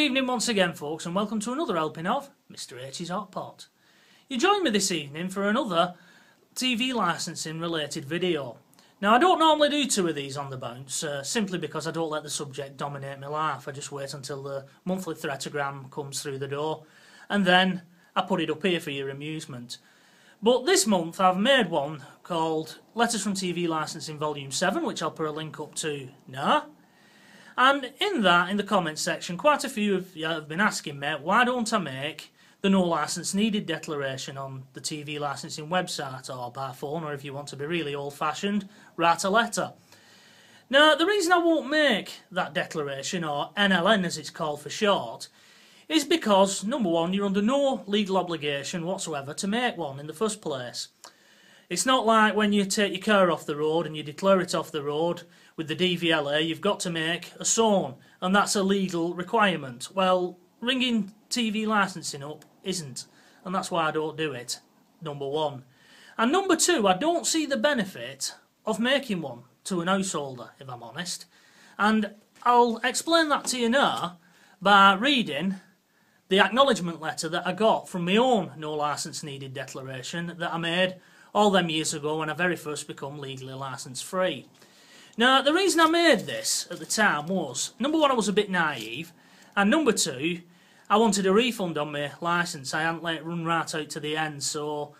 evening once again, folks, and welcome to another helping of Mr. H's Hot Pot. You join me this evening for another TV licensing related video. Now, I don't normally do two of these on the bounce, uh, simply because I don't let the subject dominate my life. I just wait until the monthly threatogram comes through the door, and then I put it up here for your amusement. But this month I've made one called Letters from TV Licensing Volume 7, which I'll put a link up to now. And in that, in the comments section, quite a few of you have been asking me, why don't I make the no license needed declaration on the TV licensing website or by phone, or if you want to be really old fashioned, write a letter. Now, the reason I won't make that declaration, or NLN as it's called for short, is because, number one, you're under no legal obligation whatsoever to make one in the first place. It's not like when you take your car off the road and you declare it off the road with the DVLA, you've got to make a SORN, and that's a legal requirement. Well, ringing TV licensing up isn't, and that's why I don't do it, number one. And number two, I don't see the benefit of making one to an householder, if I'm honest. And I'll explain that to you now by reading the acknowledgement letter that I got from my own no licence needed declaration that I made all them years ago when I very first become legally licence free. Now, the reason I made this at the time was, number one, I was a bit naive, and number two, I wanted a refund on my licence. I hadn't let it run right out to the end, so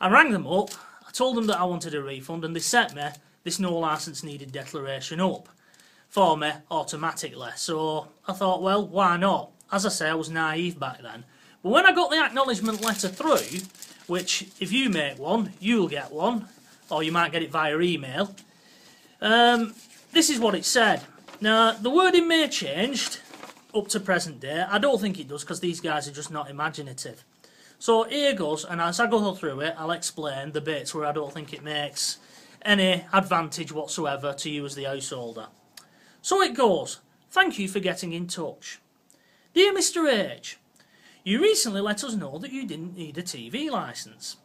I rang them up, I told them that I wanted a refund, and they set me this no licence needed declaration up for me automatically. So I thought, well, why not? As I say, I was naive back then. But when I got the acknowledgement letter through, which if you make one, you'll get one, or you might get it via email. Um, this is what it said. Now, the wording may have changed up to present day. I don't think it does because these guys are just not imaginative. So here goes, and as I go through it, I'll explain the bits where I don't think it makes any advantage whatsoever to you as the householder. So it goes. Thank you for getting in touch. Dear Mr H, you recently let us know that you didn't need a TV licence.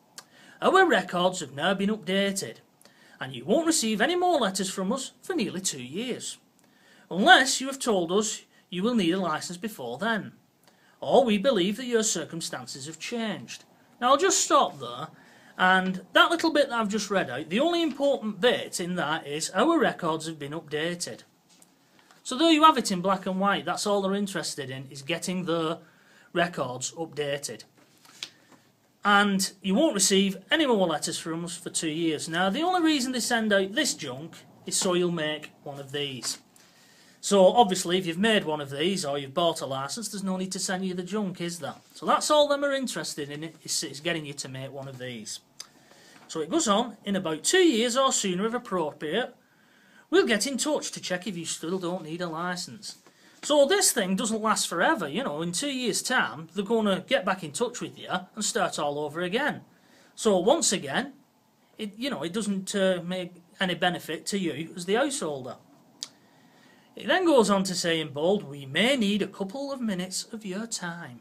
Our records have now been updated, and you won't receive any more letters from us for nearly two years. Unless you have told us you will need a licence before then. Or we believe that your circumstances have changed. Now I'll just stop there, and that little bit that I've just read out, the only important bit in that is our records have been updated. So there you have it in black and white, that's all they're interested in, is getting the records updated. And you won't receive any more letters from us for two years. Now, the only reason they send out this junk is so you'll make one of these. So, obviously, if you've made one of these or you've bought a licence, there's no need to send you the junk, is there? So that's all them are interested in, is, is getting you to make one of these. So it goes on, in about two years or sooner if appropriate, we'll get in touch to check if you still don't need a licence. So this thing doesn't last forever, you know, in two years' time, they're going to get back in touch with you and start all over again. So once again, it, you know, it doesn't uh, make any benefit to you as the householder. It then goes on to say in bold, we may need a couple of minutes of your time.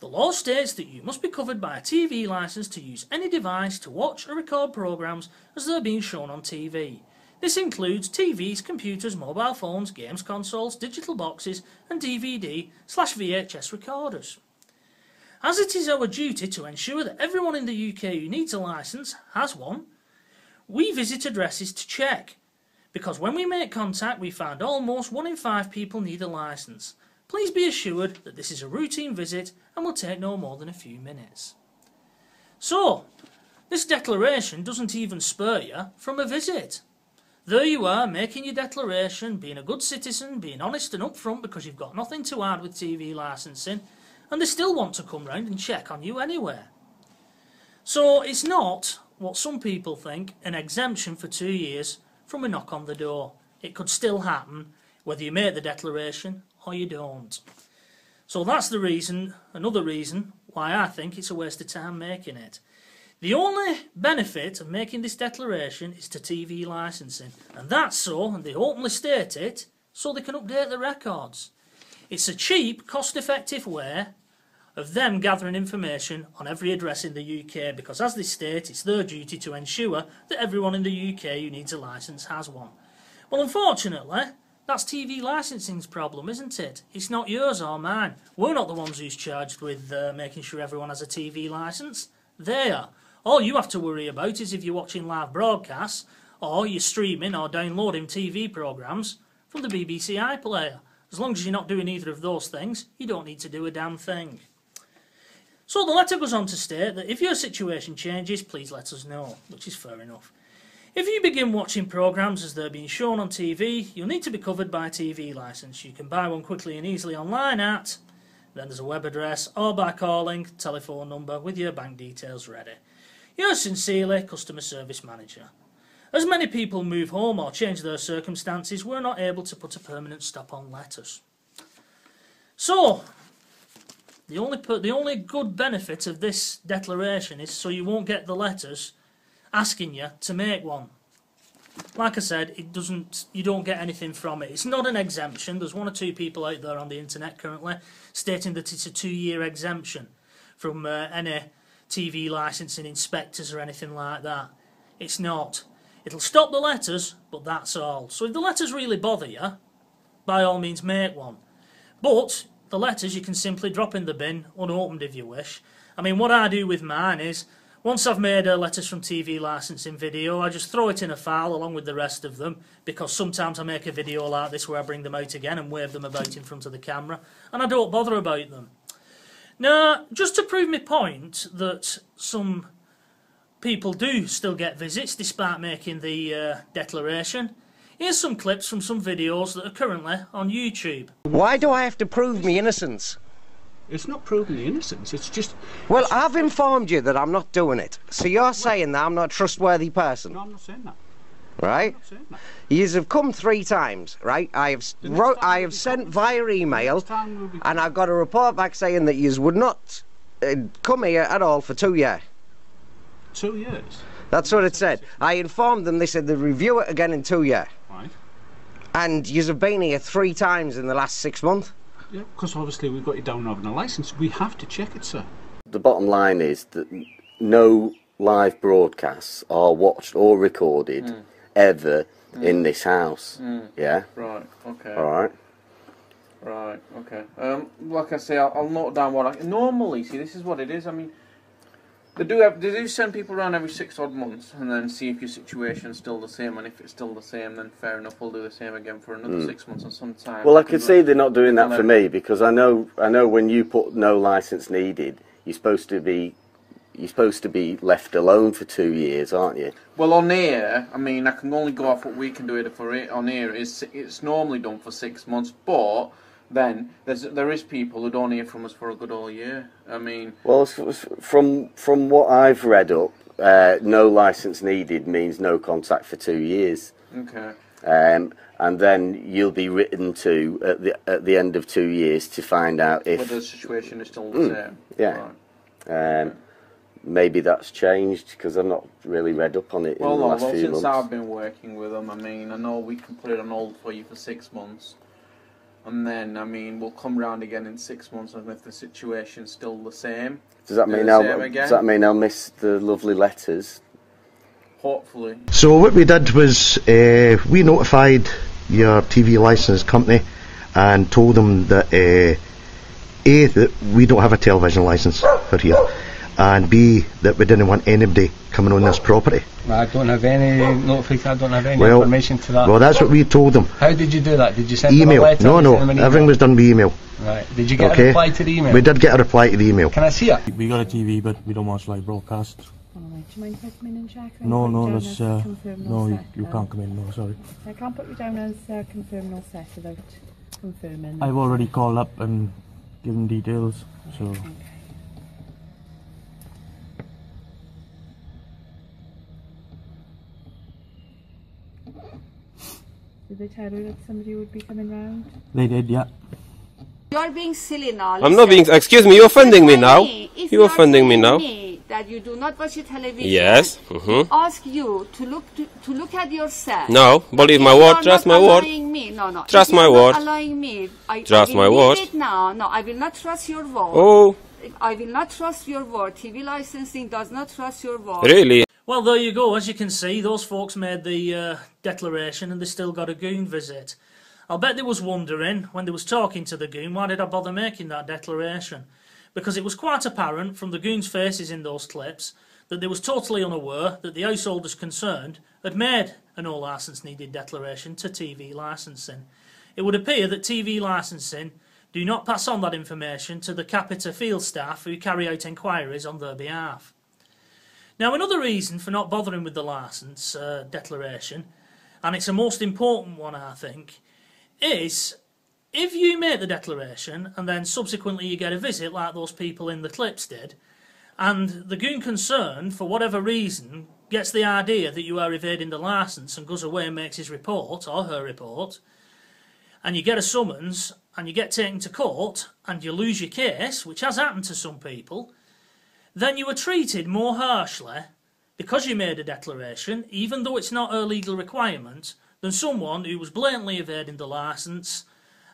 The law states that you must be covered by a TV licence to use any device to watch or record programmes as they're being shown on TV. This includes TVs, computers, mobile phones, games consoles, digital boxes and DVD slash VHS recorders. As it is our duty to ensure that everyone in the UK who needs a licence has one, we visit addresses to check, because when we make contact we find almost one in five people need a licence. Please be assured that this is a routine visit and will take no more than a few minutes. So, this declaration doesn't even spur you from a visit. There you are, making your declaration, being a good citizen, being honest and upfront because you've got nothing to add with TV licensing, and they still want to come round and check on you anywhere. So it's not, what some people think, an exemption for two years from a knock on the door. It could still happen whether you make the declaration or you don't. So that's the reason, another reason, why I think it's a waste of time making it. The only benefit of making this declaration is to TV licensing, and that's so, and they openly state it, so they can update the records. It's a cheap, cost-effective way of them gathering information on every address in the UK because as they state it's their duty to ensure that everyone in the UK who needs a licence has one. Well unfortunately That's TV licensing's problem, isn't it? It's not yours or mine. We're not the ones who's charged with uh, making sure everyone has a TV license. They are. All you have to worry about is if you're watching live broadcasts or you're streaming or downloading TV programmes from the BBC iPlayer. As long as you're not doing either of those things, you don't need to do a damn thing. So the letter goes on to state that if your situation changes, please let us know, which is fair enough. If you begin watching programmes as they're being shown on TV, you'll need to be covered by a TV licence. You can buy one quickly and easily online at, then there's a web address, or by calling, telephone number with your bank details ready. Yours sincerely, Customer Service Manager. As many people move home or change their circumstances, we're not able to put a permanent stop on letters. So, the only the only good benefit of this declaration is so you won't get the letters asking you to make one. Like I said, it doesn't. You don't get anything from it. It's not an exemption. There's one or two people out there on the internet currently stating that it's a two-year exemption from uh, any TV licensing inspectors or anything like that. It's not. It'll stop the letters, but that's all. So if the letters really bother you, by all means make one. But the letters you can simply drop in the bin, unopened if you wish. I mean, what I do with mine is, once I've made a letters from TV licensing video, I just throw it in a file along with the rest of them, because sometimes I make a video like this where I bring them out again and wave them about in front of the camera, and I don't bother about them. Now, just to prove my point that some people do still get visits despite making the uh, declaration. Here's some clips from some videos that are currently on YouTube. Why do I have to prove my innocence? It's not proving the innocence, it's just... Well, I've informed you that I'm not doing it. So you're saying that I'm not a trustworthy person, No, I'm not saying that. Right? I'm not saying that. Yous have come three times, right? I have wrote, I have sent via email, Next time we'll be and I've got a report back saying that yous would not uh, come here at all for two years. Two years. That's what it said. I informed them. They said they'd review it again in two years. Right. And yous have been here three times in the last six months. Yeah, because obviously we've got you down having a licence. We have to check it, sir. The bottom line is that no live broadcasts are watched or recorded ever mm. in this house. Mm. Yeah. Right. Okay. All right. Right. Okay. Um, like I say, I'll, I'll note down what I normally see. This is what it is. I mean, they do have, they do send people around every six odd months, and then see if your situation's still the same. And if it's still the same, then fair enough. We'll do the same again for another mm. six months, or some time. Well, I can see they're not doing that for me because I know I know when you put no license needed, you're supposed to be you're supposed to be left alone for two years, aren't you? Well, on air, I mean, I can only go off what we can do it for it on air. It's it's normally done for six months, but then there's there is people who don't hear from us for a good all year. I mean, Well, from from what I've read up, uh, no license needed means no contact for two years. okay. um, and then you'll be written to at the at the end of two years to find out if the situation is still the same. yeah. Right. um, maybe that's changed because I've not really read up on it in Well, the no, last well, few since months. I've been working with them, I mean, I know we can put it on hold for you for six months, and then, I mean, we'll come round again in six months, and if the situation's still the same, Does that mean the I'll same again. does that mean I'll miss the lovely letters? hopefully, So what we did was uh, we notified your TV license company and told them that uh, a that we don't have a television license for here, and b that we didn't want anybody coming on this property. I don't have any notification. I don't have any Well, information to that. Well, that's what we told them. How did you do that? Did you send them a Email. letter? No, no. send them Everything was done by email. Right. Did you get Okay. a reply to the email? We did get a reply to the email. Can I see it? We got a TV, but we don't watch live broadcasts. Alright, do you mind if I come in and check? No, no, down that's uh, confirmed no, you, you can't come in. No, sorry. I can't put you down as uh, confirmed all set without confirming. I've already called up and given details, so Okay. Did they tell you that somebody would be coming round? they did. Yeah. You're being silly now. I'm not being. Excuse me, you're offending me Tell now. if You're offending me now. me that you do not watch your television. Yes. Mm-hmm. Ask you to look to, to look at yourself. No, believe my word, trust my word. allowing Me, no, no. Trust if you're my not word. Allowing me, I, Trust I my word. It now, no, I will not trust your word. Oh, I will not trust your word. TV licensing does not trust your word. really? Well, there you go. As you can see, those folks made the uh, declaration and they still got a goon visit. I'll bet they was wondering when they was talking to the goon why did I bother making that declaration because it was quite apparent from the goons' faces in those clips that they was totally unaware that the householders concerned had made a no licence needed declaration to TV licensing. It would appear that TV licensing do not pass on that information to the Capita field staff who carry out inquiries on their behalf. Now another reason for not bothering with the licence uh, declaration, and it's a most important one I think, is if you make the declaration and then subsequently you get a visit like those people in the clips did, and the goon concerned, for whatever reason, gets the idea that you are evading the licence and goes away and makes his report, or her report, and you get a summons and you get taken to court and you lose your case, which has happened to some people, then you are treated more harshly because you made a declaration, even though it's not a legal requirement, than someone who was blatantly evading the licence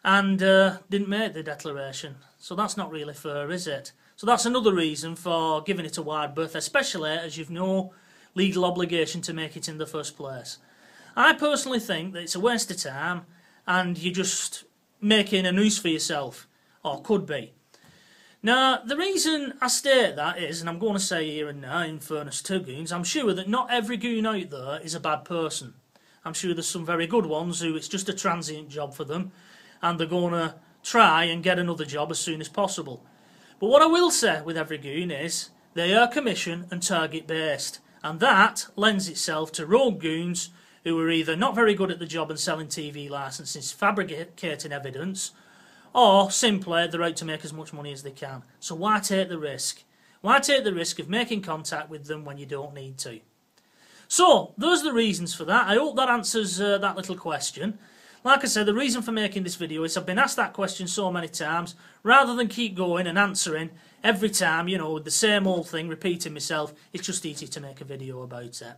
and uh, didn't make the declaration. So that's not really fair, is it? So that's another reason for giving it a wide berth, especially as you've no legal obligation to make it in the first place. I personally think that it's a waste of time and you're just making a noose for yourself, or could be. Now, the reason I state that is, and I'm going to say here and now, in fairness to goons, I'm sure that not every goon out there is a bad person. I'm sure there's some very good ones who it's just a transient job for them, and they're going to try and get another job as soon as possible. But what I will say with every goon is, they are commission and target based, and that lends itself to rogue goons who are either not very good at the job and selling TV licenses, fabricating evidence, or simply they're out to make as much money as they can. So why take the risk? Why take the risk of making contact with them when you don't need to? So, those are the reasons for that. I hope that answers uh, that little question. Like I said, the reason for making this video is I've been asked that question so many times, rather than keep going and answering every time, you know, the same old thing, repeating myself, it's just easy to make a video about it.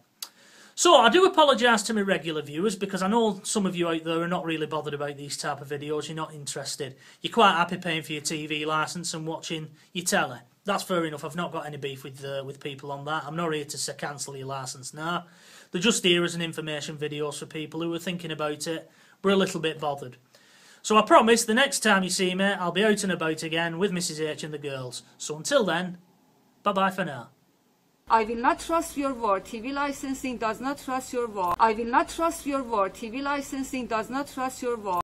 So, I do apologise to my regular viewers because I know some of you out there are not really bothered about these type of videos, you're not interested. You're quite happy paying for your TV licence and watching your telly. That's fair enough, I've not got any beef with uh, with people on that. I'm not here to cancel your licence now. They're just here as an information videos for people who are thinking about it, but a little bit bothered. So I promise the next time you see me, I'll be out and about again with Mrs H and the girls. So until then, bye bye for now. I will not trust your word. TV licensing does not trust your word. I will not trust your word. TV licensing does not trust your word.